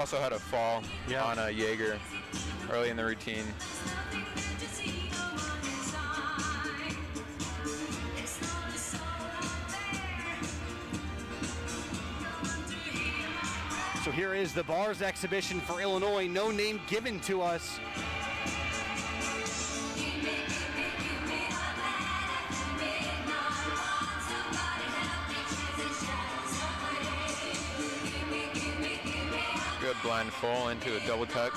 Also had a fall Yeah. on a Jaeger early in the routine. So here is the bars exhibition for Illinois. No name given to us. foot blind fall into a double tuck.